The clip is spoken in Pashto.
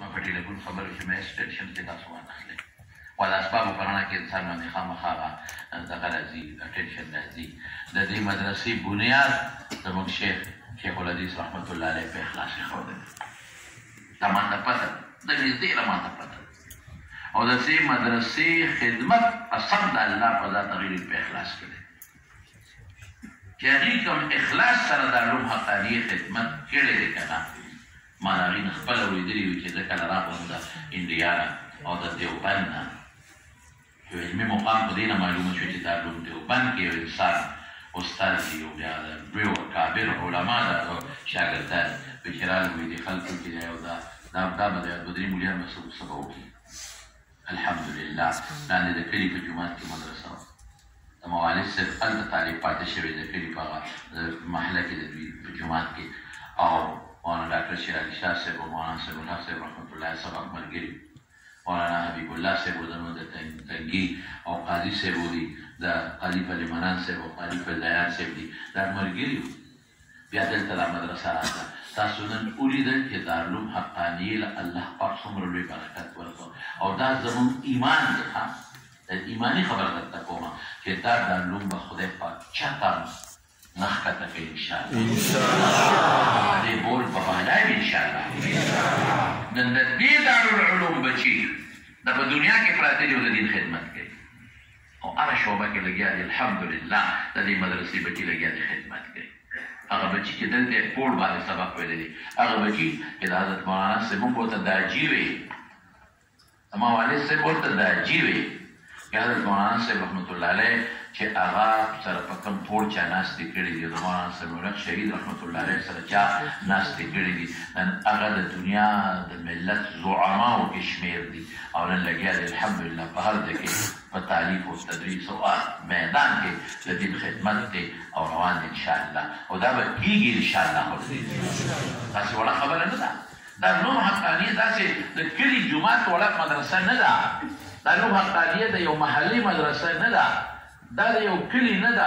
نو په ټیلیفون خبرو کې مې ټینشن کې تاسو وانه خلې ولا اسباب په رڼا کې انسان باندې خامخا دغه راځي ټینشن راځي د دې مدرسې بنیاد زموږ شیخ شیخ الحدیث رحمت الله علیه په اخلاص خو ده دا ماته پته د دې دې را ماته پته او د دې مدرسې خدمت اصل د الله په ذات غیر په اخلاص کې چې هغه کوم اخلاص سره د علوم حقانیه خدمت کړي کنه ما د هغی نه خپله اوریدلی وی چی ځکه لرا خو د انډیا نه او د دیوبند نه یو علمی مقام په دی نه معلومه شوی چی دارلوم دیوبند کی یو انسان استاد وی او بیا د لوی اکابر علما د هغه شاګردان وی چی رالوی دی خلکو کی دی او دا دا دا به د یو دوه دری مولیان به څه څه به وکی. الحمدلله لاندې د کلي په جومات کې مدرسه وه د موالد صاحب هلته طالب پاتې شوی د کلي په هغه محله کې د دوی په جومات کې او مولانا ډاکټر شیر علي شاه صاحب او مولانا صاحب الحق صاحب رحمت الله سبق ملګري مولانا حبیب الله صاحب ودنو د تنګي او قاضي صاحب دي د قاضي فلمنان صاحب او قاضي فضایان صاحب دي دا ملګري بیا دلته دا مدرسه راغله تاسو نن ولیدل چې دارلوم حقانیې له الله پاک څومره لوی برکت ورکړ او دا زموږ ایمان دی ها دا ایماني خبره درته کوم چې دا دارلوم به خدای پاک چاته نه ښکته کوي انشاءالله انشاءالله دې بول به بالا وي انشاءالله نن د دې دارالعلوم بچي دا په دنیا کې پراته دي او د دین خدمت کوي او هره شعبه کې لګیا دي الحمدلله د دې مدرسې بچي لګیا دي خدمت کوي هغه بچي چې دلته یې پوړ باندې سبق ویلی دی هغه بچي چې د حضرت مولانا صاحب موږ ورته داجي وي زما والد صاحب ورته داجي وي چې حضرت مولانا صاحب رحمت الله علیه چې هغه سره په کوم پوړ چا ناستې کړي دي د مولانا صاحب مبارک شهید رحمت الله علیه سره چا ناستې کړي دي نن هغه د دنیا د ملت زعماو کې شمېر دي او نن لګیا دی الحمدلله په هر ځای کې په تعلیم او تدریس او هر میدان کې د دین خدمت دی او روان دی انشاءالله او دا به کېږي انشاءالله داسې وړه خبره نه ده دا نوم حقانیه داسې د کلي جومات وړه مدرسه نه ده دا نوم حقانیه د یو محلي مدرسه نه ده دا د یو کلي نه ده